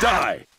die!